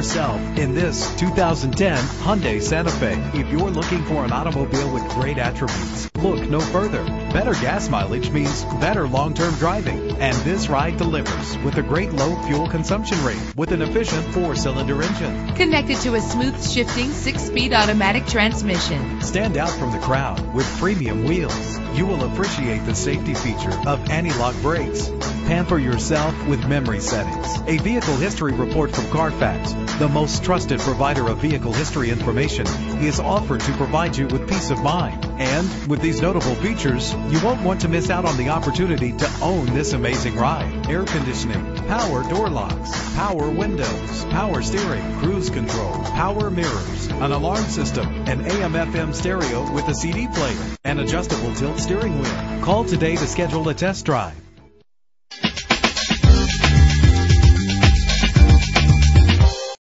yourself in this 2010 Hyundai Santa Fe. If you're looking for an automobile with great attributes, look no further. Better gas mileage means better long-term driving. And this ride delivers with a great low fuel consumption rate with an efficient four-cylinder engine. Connected to a smooth shifting six-speed automatic transmission. Stand out from the crowd with premium wheels. You will appreciate the safety feature of anti-lock brakes. Pamper yourself with memory settings. A vehicle history report from Carfax, the most trusted provider of vehicle history information, is offered to provide you with peace of mind. And with these notable features, you won't want to miss out on the opportunity to own this amazing ride. Air conditioning, power door locks, power windows, power steering, cruise control, power mirrors, an alarm system, an AM FM stereo with a CD player, an adjustable tilt steering wheel. Call today to schedule a test drive.